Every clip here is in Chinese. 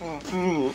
嗯。嗯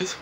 Isso.